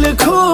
दिल खो